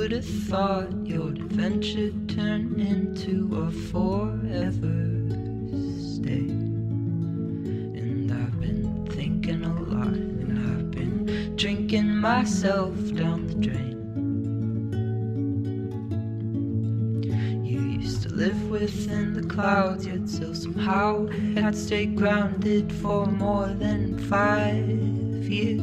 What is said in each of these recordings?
would have thought your adventure turned into a forever stay? And I've been thinking a lot, and I've been drinking myself down the drain. You used to live within the clouds, yet still somehow had stayed grounded for more than five years.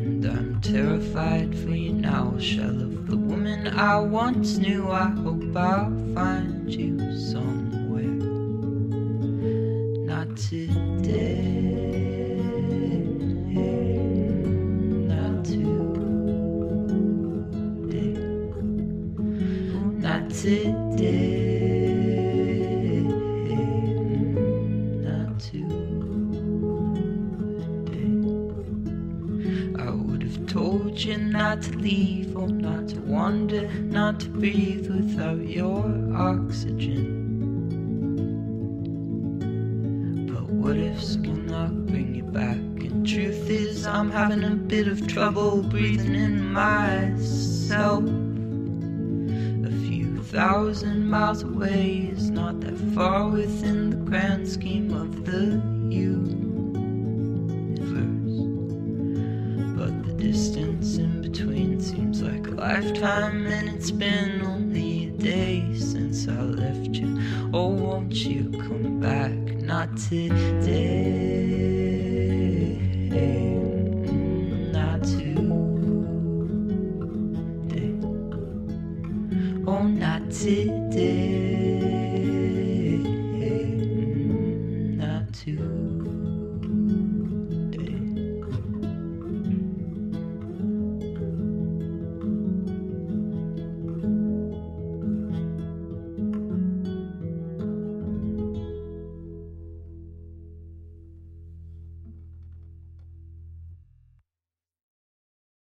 And I'm terrified for you now, shell of the woman I once knew. I hope I'll find you somewhere. Not today. Not today. Not today. Have told you not to leave or not to wander, not to breathe without your oxygen. But what if ifs cannot bring you back? And truth is, I'm having a bit of trouble breathing in myself. A few thousand miles away is not that far within the grand scheme of the distance in between seems like a lifetime, and it's been only a day since I left you. Oh, won't you come back? Not today. Not today. Oh, not today.